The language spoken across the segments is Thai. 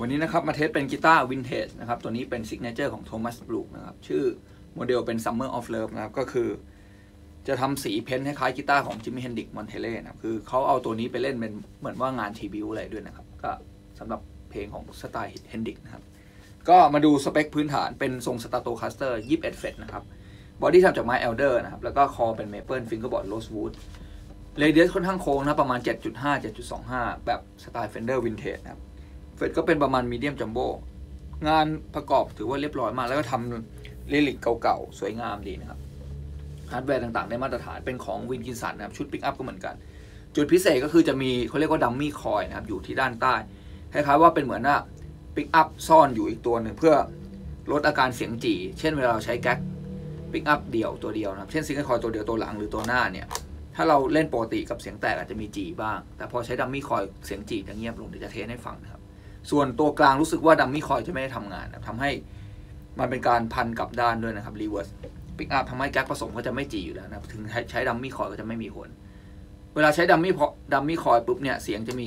วันนี้นะครับมา test เป็นกีตาร์วินเทจนะครับตัวนี้เป็น signature ของ Thomas Blug นะครับชื่อโมเดลเป็น Summer of Love นะครับก็คือ จะทำสี paint คล้ายกีตาร์ของ Jimi Hendrix Monterey นะครับคือเขาเอาตัวนี้ไปเล่นเป็นเหมือนว่างาน tribute อะไรด้วยนะครับ ก็สำหรับเพลงของสไตล์เฮนดิกนะครับก็มาดูสเปคพื้นฐานเป็นทรง Stratocaster 21 fret นะครับ body ทำจากไม้ alder นะครับแล้วก็คอเป็นเมเปิล fingerboard rosewood radius ค่อนข้างโค้งนะประมาณ 7.5 7.25 แบบสไตล์ Fender vintage นะครับ fret ก็เป็นประมาณ medium jumbo งานประกอบถือว่าเรียบร้อยมาก แล้วก็ทำ relic เก่าๆ สวยงามดีนะครับฮาร์ดแวร์ต่างๆ ได้มาตรฐานเป็นของ Wilkinson นะครับ ชุดปิกอัพก็เหมือนกัน จุดพิเศษก็คือจะมีเขาเรียกว่า dummy coil นะครับ อยู่ที่ด้านใต้คล้ายๆว่าเป็นเหมือนว่าปิกอัพซ่อนอยู่อีกตัวหนึ่งเพื่อลดอาการเสียงจี่เช่นเวลาเราใช้แก๊กปิกอัพเดี่ยวตัวเดียวนะครับ เช่น single coil ตัวเดียวตัวหลังหรือตัวหน้าเนี่ย ถ้าเราเล่นปกติกับเสียงแตกอาจจะมีจี่บ้าง แต่พอใช้ dummy coil เสียงจี่จะเงียบลงเดี๋ยวจะ test ให้ฟังนะครับ ส่วนตัวกลางรู้สึกว่า dummy coil จะไม่ได้ทำงานนะทำให้มันเป็นการพันกลับด้านด้วยนะครับ reverse pickup ทำให้แก๊กผสมก็จะไม่จี่อยู่แล้วนะถึงใช้ dummy coil ก็จะไม่มีผลเวลาใช้ dummy พอ dummy coil ปุ๊บเนี่ยเสียงจะมี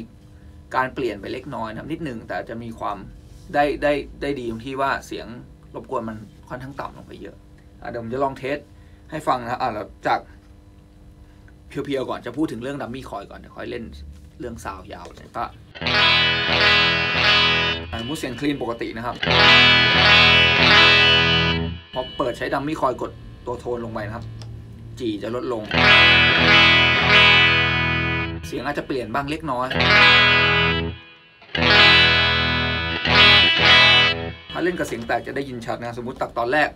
การเปลี่ยนไปเล็กน้อยนะนิดหนึ่งแต่จะมีความได้ได้ได้ดีตรงที่ว่าเสียงรบกวนมันค่อนข้างต่ำลงไปเยอะอะเดี๋ยวผมจะลอง test ให้ฟังนะอะแล้วจาก pure ๆก่อนจะพูดถึงเรื่อง dummy coil ก่อนเดี๋ยวค่อยเล่นเรื่องซาวยาวเลยก็ส มมติเสียงคลีนปกตินะครับพอเปิดใช้ดัมมี่คอยกดตัวโทนลงไปนะครับ จีจะลดลง เสียงอาจจะเปลี่ยนบ้างเล็กน้อย ถ้าเล่นกับเสียงแตกจะได้ยินชัดนะ สมมติตัดตอนแรก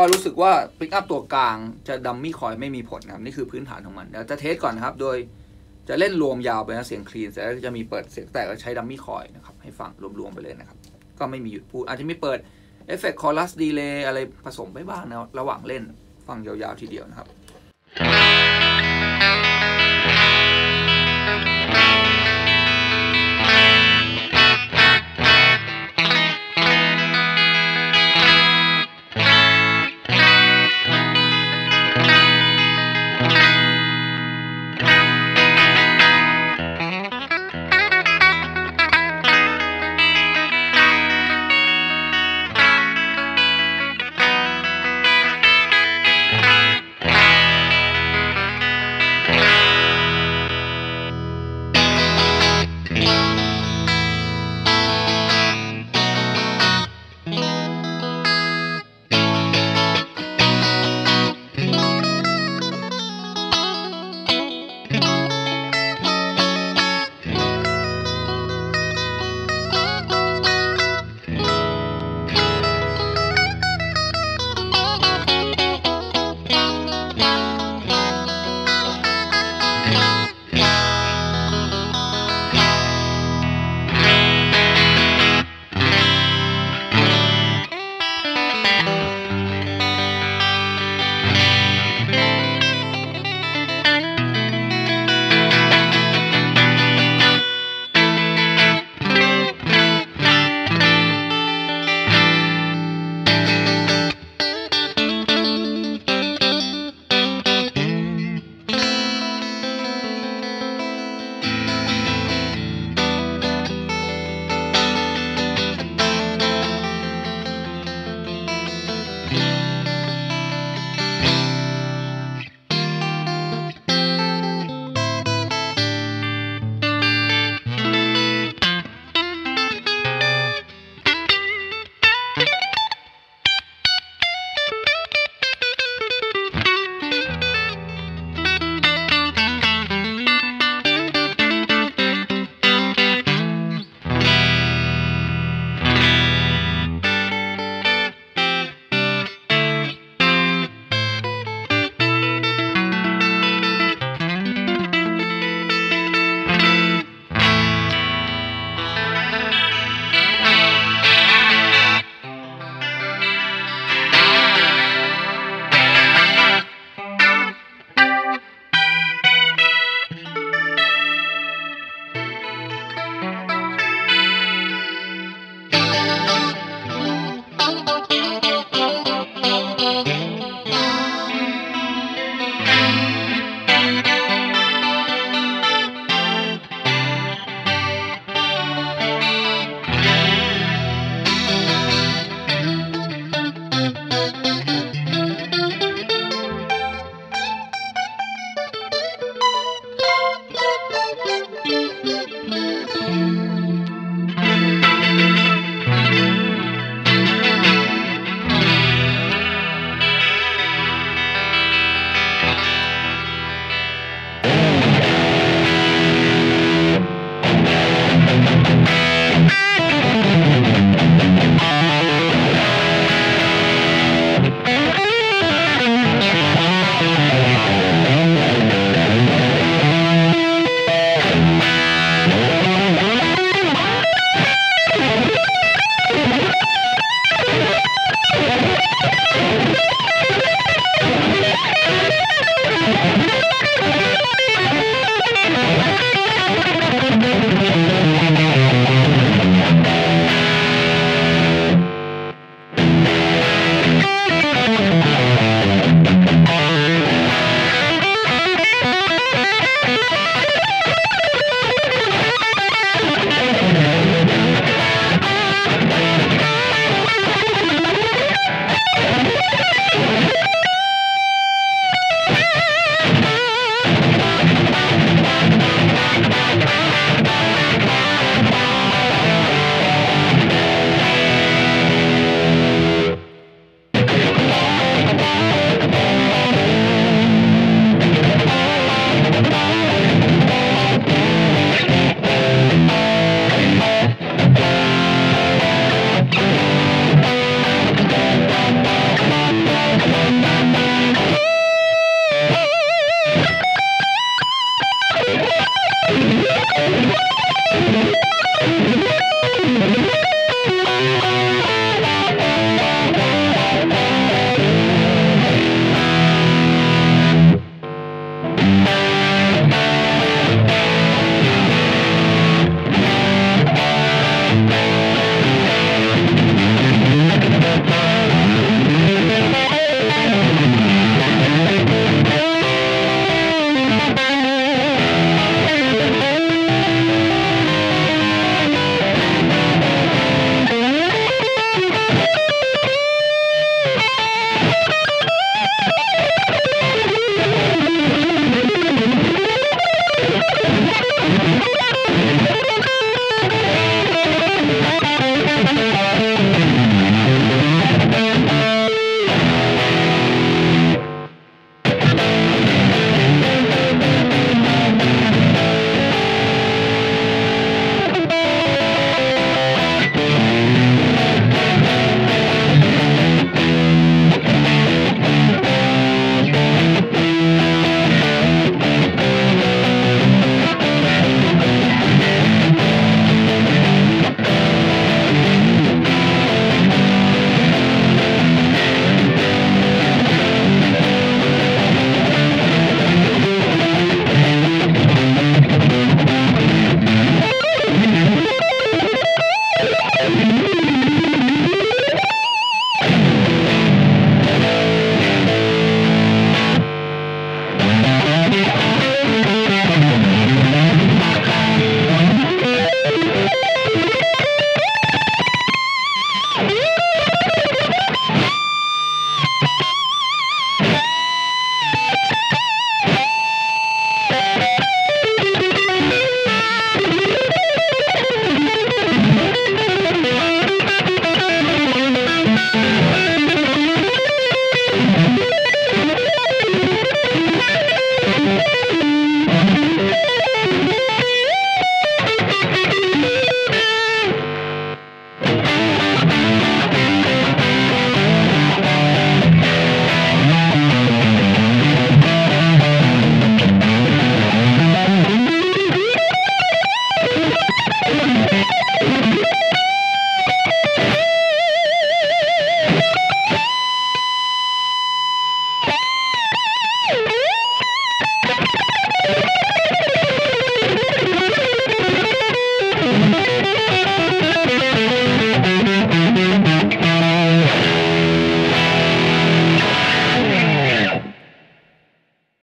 ก็รู้สึกว่าปิกอัพตัวกลางจะ dummy coil ไม่มีผลนะครับ นี่คือพื้นฐานของมันเดี๋ยวจะ test ก่อนนะครับ โดยจะเล่นรวมยาวไปนะเสียง clean แต่จะมีเปิดเสียงแตกแล้วใช้ dummy coil นะครับ ให้ฟังรวมๆไปเลยนะครับ ก็ไม่มีหยุดพูด อาจจะมีเปิด effect chorus delay อะไรผสมไปบ้างนะระหว่างเล่นฟังยาวๆทีเดียวนะครับ